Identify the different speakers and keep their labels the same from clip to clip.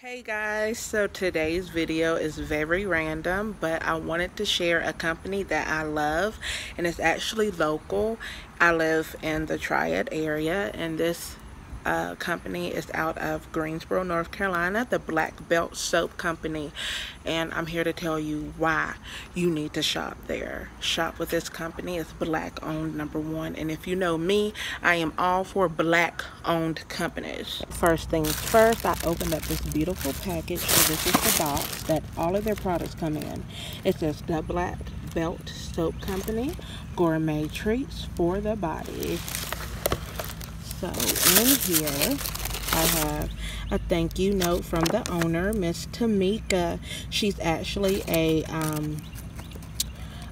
Speaker 1: Hey guys, so today's video is very random, but I wanted to share a company that I love and it's actually local. I live in the Triad area and this uh, company is out of Greensboro, North Carolina, the Black Belt Soap Company. And I'm here to tell you why you need to shop there. Shop with this company. It's black owned, number one. And if you know me, I am all for black owned companies. First things first, I opened up this beautiful package. So this is the box that all of their products come in. It says the Black Belt Soap Company, gourmet treats for the body. So in here, I have a thank you note from the owner, Miss Tamika. She's actually a um,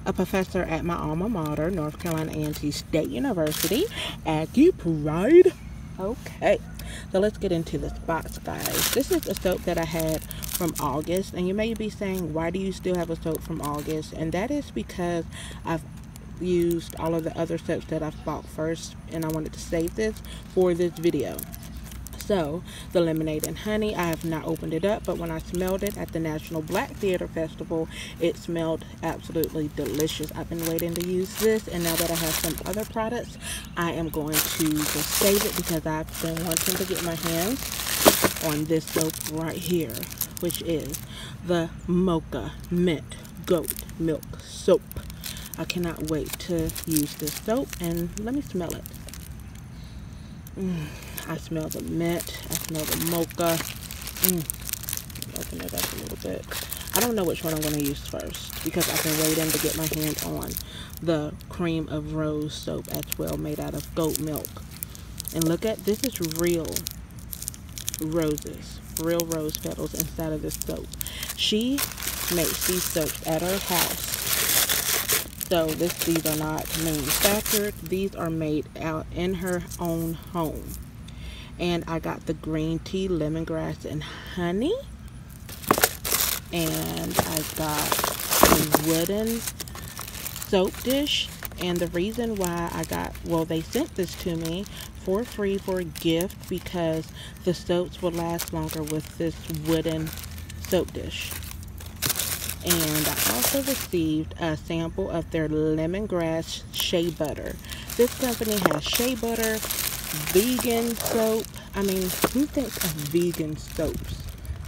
Speaker 1: a professor at my alma mater, North Carolina A&T State University, Aggie Pride. Okay, so let's get into this box, guys. This is a soap that I had from August, and you may be saying, why do you still have a soap from August? And that is because I've used all of the other soaps that I've bought first and I wanted to save this for this video. So, the lemonade and honey, I have not opened it up, but when I smelled it at the National Black Theater Festival, it smelled absolutely delicious. I've been waiting to use this, and now that I have some other products, I am going to just save it because I've been wanting to get my hands on this soap right here, which is the Mocha Mint Goat Milk Soap. I cannot wait to use this soap and let me smell it. Mm, I smell the mint. I smell the mocha. Mm. Open it up a little bit. I don't know which one I'm going to use first because I've been waiting to get my hand on the cream of rose soap as well made out of goat milk. And look at, this is real roses, real rose petals inside of this soap. She makes these soaps at her house so this these are not manufactured. These are made out in her own home. And I got the green tea, lemongrass, and honey. And I got a wooden soap dish. And the reason why I got, well, they sent this to me for free for a gift because the soaps will last longer with this wooden soap dish and I also received a sample of their lemongrass shea butter. This company has shea butter, vegan soap. I mean, who thinks of vegan soaps?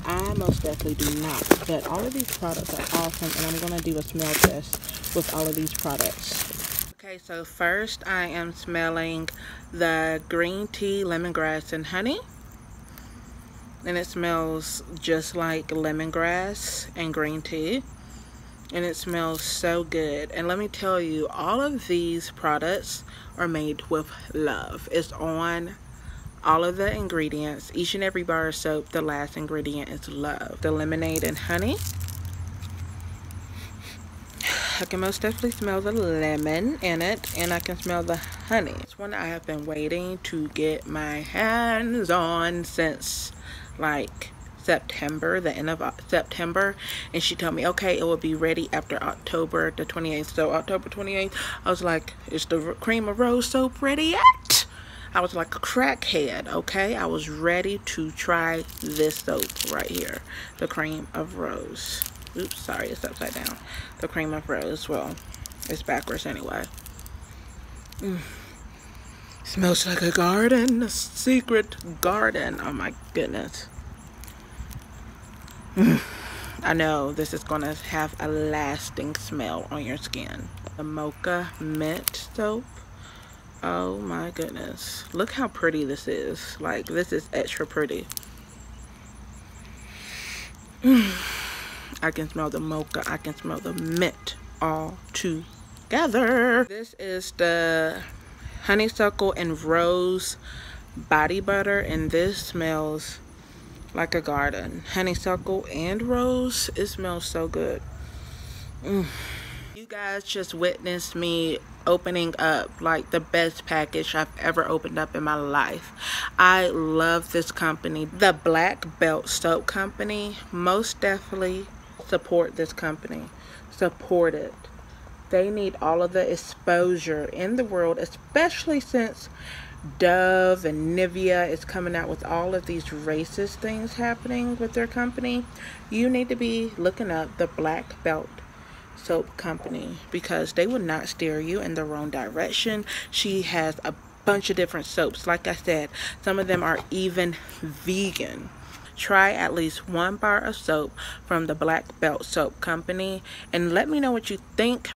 Speaker 1: I most definitely do not. But all of these products are awesome, and I'm going to do a smell test with all of these products. Okay, so first I am smelling the green tea, lemongrass, and honey. And it smells just like lemongrass and green tea. And it smells so good. And let me tell you all of these products are made with love. It's on all of the ingredients. Each and every bar of soap the last ingredient is love. The lemonade and honey. I can most definitely smell the lemon in it and I can smell the honey. It's one I have been waiting to get my hands on since like September, the end of September, and she told me, okay, it will be ready after October the 28th. So October 28th, I was like, is the cream of rose soap ready yet? I was like a crackhead, okay? I was ready to try this soap right here, the cream of rose. Oops, sorry, it's upside down. The cream of rose, well, it's backwards anyway. Mm. Smells like a garden, a secret garden. Oh my goodness. I know this is going to have a lasting smell on your skin. The Mocha Mint Soap. Oh my goodness. Look how pretty this is. Like, this is extra pretty. I can smell the mocha. I can smell the mint all together. This is the honeysuckle and rose body butter. And this smells like a garden. Honeysuckle and rose. It smells so good. Mm. You guys just witnessed me opening up like the best package I've ever opened up in my life. I love this company. The Black Belt Soap Company. Most definitely support this company. Support it. They need all of the exposure in the world, especially since Dove and Nivea is coming out with all of these racist things happening with their company, you need to be looking up the Black Belt Soap Company because they will not steer you in the wrong direction. She has a bunch of different soaps. Like I said, some of them are even vegan. Try at least one bar of soap from the Black Belt Soap Company and let me know what you think